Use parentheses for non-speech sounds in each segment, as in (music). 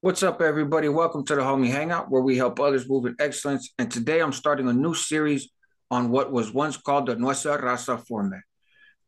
What's up, everybody? Welcome to the Homie Hangout, where we help others move in excellence. And today I'm starting a new series on what was once called the Nuestra Raza format.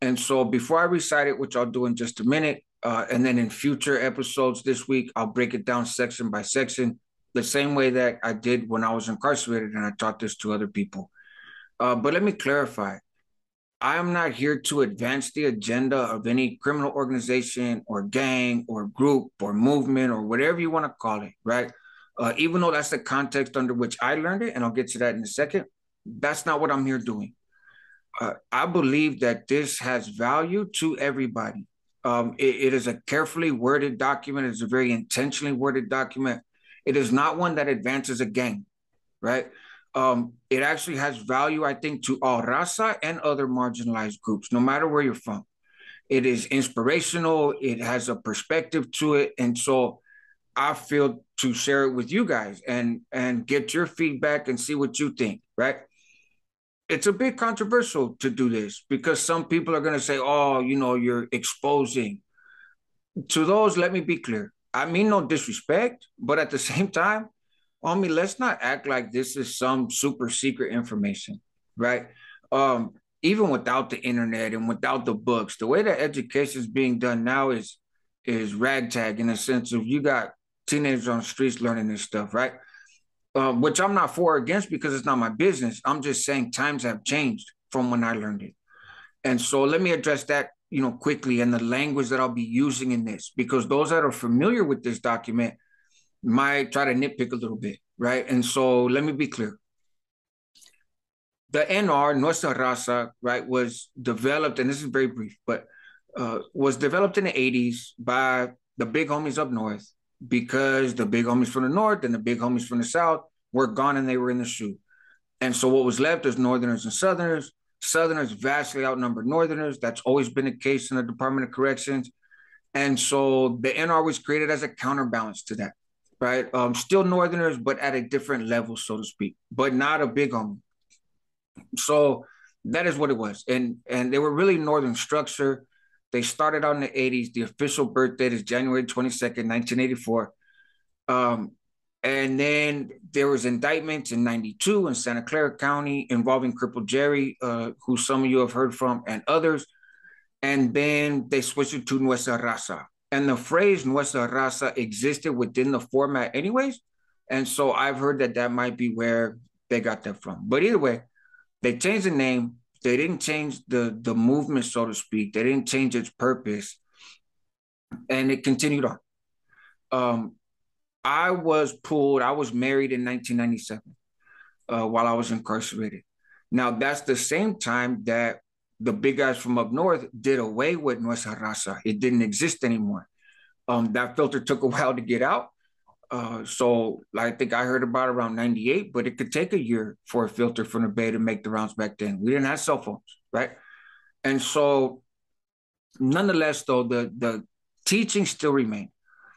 And so before I recite it, which I'll do in just a minute, uh, and then in future episodes this week, I'll break it down section by section, the same way that I did when I was incarcerated and I taught this to other people. Uh, but let me clarify I am not here to advance the agenda of any criminal organization or gang or group or movement or whatever you want to call it, right? Uh, even though that's the context under which I learned it, and I'll get to that in a second, that's not what I'm here doing. Uh, I believe that this has value to everybody. Um, it, it is a carefully worded document. It's a very intentionally worded document. It is not one that advances a gang, right? Um, it actually has value, I think, to all raza and other marginalized groups, no matter where you're from. It is inspirational. It has a perspective to it, and so I feel to share it with you guys and and get your feedback and see what you think. Right? It's a bit controversial to do this because some people are going to say, "Oh, you know, you're exposing." To those, let me be clear. I mean no disrespect, but at the same time, homie, let's not act like this is some super secret information, right? Um, even without the internet and without the books, the way that education is being done now is is ragtag in the sense of you got teenagers on the streets learning this stuff, right? Um, which I'm not for or against because it's not my business. I'm just saying times have changed from when I learned it. And so let me address that, you know, quickly and the language that I'll be using in this, because those that are familiar with this document might try to nitpick a little bit, right? And so let me be clear. The NR, Nuestra Raza, right, was developed, and this is very brief, but uh, was developed in the 80s by the big homies up north because the big homies from the north and the big homies from the south were gone and they were in the SHU. And so what was left is northerners and southerners. Southerners vastly outnumbered northerners. That's always been the case in the Department of Corrections. And so the NR was created as a counterbalance to that right? Um, still Northerners, but at a different level, so to speak, but not a big one. So that is what it was, and and they were really Northern structure. They started out in the '80s. The official birth date is January 22nd, 1984. Um, and then there was indictments in 92 in Santa Clara County involving Cripple Jerry, uh, who some of you have heard from, and others. And then they switched it to Nuestra Raza. And the phrase Nuestra Raza existed within the format, anyways. And so I've heard that that might be where they got that from. But either way, they changed the name. They didn't change the the movement, so to speak. They didn't change its purpose, and it continued on. Um, I was pulled. I was married in 1997 uh, while I was incarcerated. Now that's the same time that the big guys from up north did away with Nuestra Raza. It didn't exist anymore. Um, that filter took a (laughs) while to get out. Uh, so I think I heard about around 98, but it could take a year for a filter from the Bay to make the rounds back then. We didn't have cell phones, right? And so nonetheless, though, the the teaching still remained.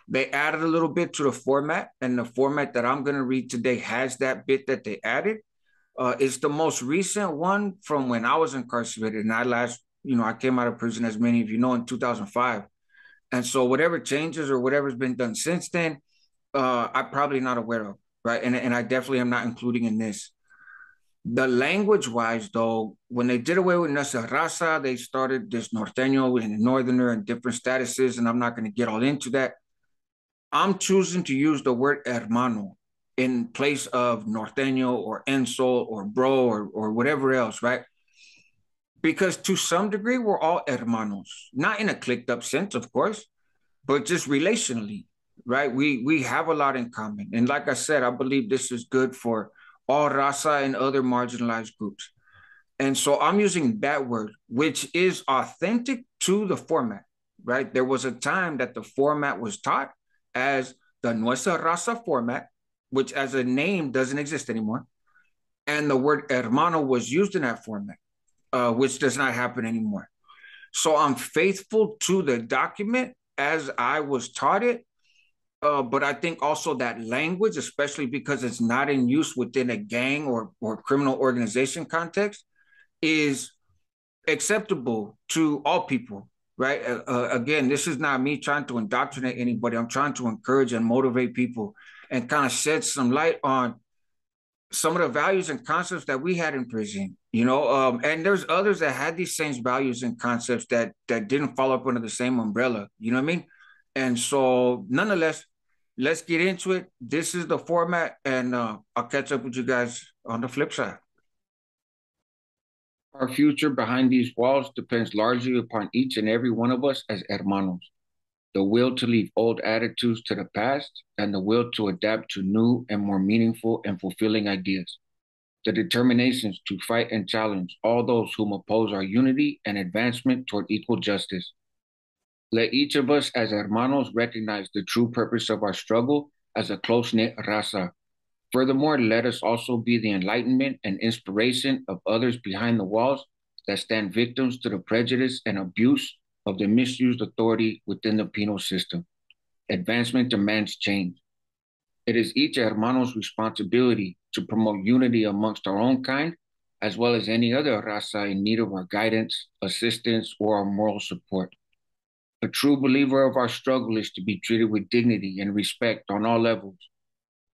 They added a little bit to the format, and the format that I'm going to read today has that bit that they added. Uh, it's the most recent one from when I was incarcerated, and I last, you know, I came out of prison, as many of you know, in 2005. And so, whatever changes or whatever's been done since then, uh, I'm probably not aware of, right? And and I definitely am not including in this. The language wise, though, when they did away with Nuestra Raza, they started this Norteño and Northerner and different statuses, and I'm not going to get all into that. I'm choosing to use the word hermano in place of norteño or enso or bro or, or whatever else, right? Because to some degree, we're all hermanos, not in a clicked up sense, of course, but just relationally, right? We we have a lot in common. And like I said, I believe this is good for all raza and other marginalized groups. And so I'm using that word, which is authentic to the format, right? There was a time that the format was taught as the Nuestra Raza format, which as a name doesn't exist anymore. And the word hermano was used in that format, uh, which does not happen anymore. So I'm faithful to the document as I was taught it. Uh, but I think also that language, especially because it's not in use within a gang or, or criminal organization context, is acceptable to all people, right? Uh, uh, again, this is not me trying to indoctrinate anybody. I'm trying to encourage and motivate people and kind of shed some light on some of the values and concepts that we had in prison, you know, um, and there's others that had these same values and concepts that that didn't fall up under the same umbrella. You know what I mean? And so, nonetheless, let's get into it. This is the format, and uh, I'll catch up with you guys on the flip side. Our future behind these walls depends largely upon each and every one of us as hermanos the will to leave old attitudes to the past, and the will to adapt to new and more meaningful and fulfilling ideas. The determinations to fight and challenge all those whom oppose our unity and advancement toward equal justice. Let each of us as hermanos recognize the true purpose of our struggle as a close knit raza. Furthermore, let us also be the enlightenment and inspiration of others behind the walls that stand victims to the prejudice and abuse of the misused authority within the penal system. Advancement demands change. It is each hermano's responsibility to promote unity amongst our own kind, as well as any other raza in need of our guidance, assistance, or our moral support. A true believer of our struggle is to be treated with dignity and respect on all levels.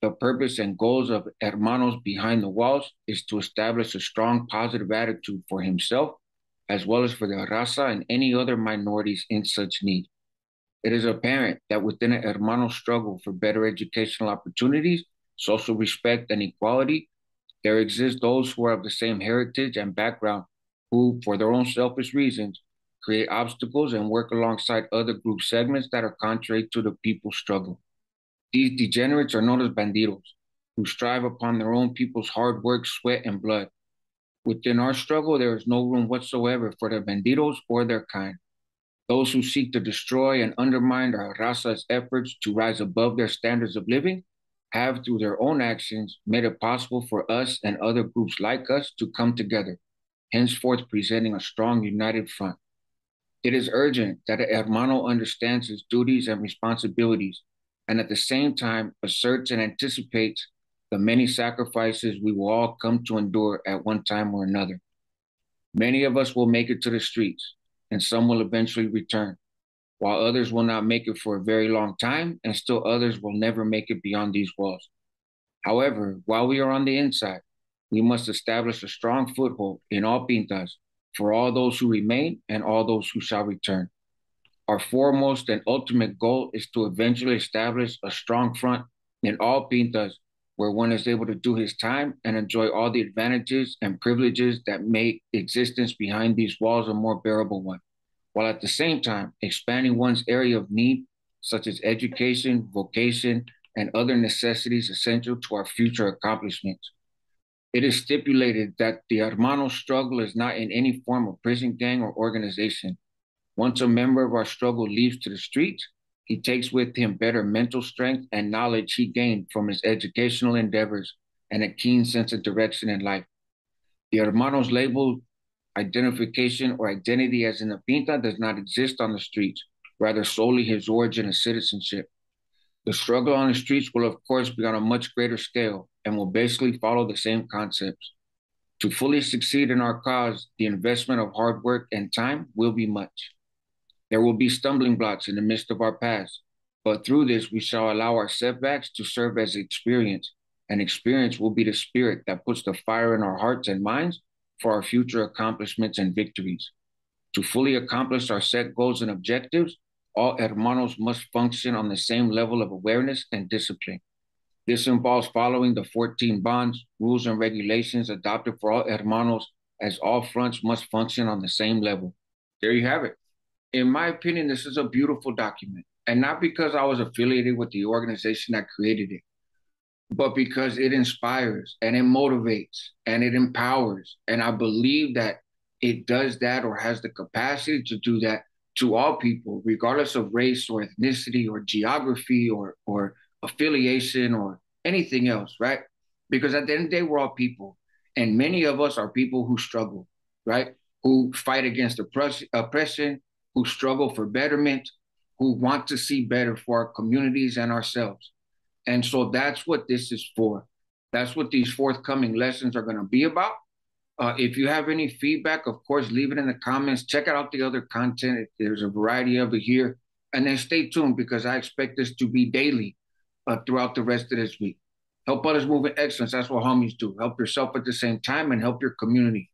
The purpose and goals of Hermanos Behind the Walls is to establish a strong positive attitude for himself as well as for the raza and any other minorities in such need. It is apparent that within a hermano struggle for better educational opportunities, social respect, and equality, there exist those who are of the same heritage and background who, for their own selfish reasons, create obstacles and work alongside other group segments that are contrary to the people's struggle. These degenerates are known as vendidos, who strive upon their own people's hard work, sweat, and blood Within our struggle, there is no room whatsoever for the vendidos or their kind. Those who seek to destroy and undermine our raza's efforts to rise above their standards of living have, through their own actions, made it possible for us and other groups like us to come together, henceforth presenting a strong, united front. It is urgent that a hermano understands his duties and responsibilities, and at the same time asserts and anticipates the many sacrifices we will all come to endure at one time or another. Many of us will make it to the streets, and some will eventually return, while others will not make it for a very long time, and still others will never make it beyond these walls. However, while we are on the inside, we must establish a strong foothold in all pintas for all those who remain and all those who shall return. Our foremost and ultimate goal is to eventually establish a strong front in all pintas where one is able to do his time and enjoy all the advantages and privileges that make existence behind these walls a more bearable one, while at the same time expanding one's area of need, such as education, vocation, and other necessities essential to our future accomplishments. It is stipulated that the Hermano struggle is not in any form of prison gang or organization. Once a member of our struggle leaves to the streets, he takes with him better mental strength and knowledge he gained from his educational endeavors and a keen sense of direction in life. The hermanos label identification or identity as in a pinta does not exist on the streets, rather solely his origin and citizenship. The struggle on the streets will, of course, be on a much greater scale and will basically follow the same concepts. To fully succeed in our cause, the investment of hard work and time will be much. There will be stumbling blocks in the midst of our past, but through this, we shall allow our setbacks to serve as experience, and experience will be the spirit that puts the fire in our hearts and minds for our future accomplishments and victories. To fully accomplish our set goals and objectives, all hermanos must function on the same level of awareness and discipline. This involves following the 14 bonds, rules, and regulations adopted for all hermanos, as all fronts must function on the same level. There you have it in my opinion, this is a beautiful document. And not because I was affiliated with the organization that created it, but because it inspires and it motivates and it empowers. And I believe that it does that or has the capacity to do that to all people, regardless of race or ethnicity or geography or, or affiliation or anything else, right? Because at the end of the day, we're all people. And many of us are people who struggle, right? Who fight against oppression, who struggle for betterment, who want to see better for our communities and ourselves. And so that's what this is for. That's what these forthcoming lessons are going to be about. Uh, if you have any feedback, of course, leave it in the comments. Check out the other content. There's a variety of it here. And then stay tuned because I expect this to be daily uh, throughout the rest of this week. Help others move in excellence. That's what homies do. Help yourself at the same time and help your community.